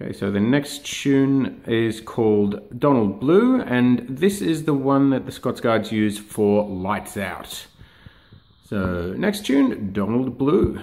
Okay, so the next tune is called Donald Blue, and this is the one that the Scots Guards use for Lights Out. So, next tune, Donald Blue.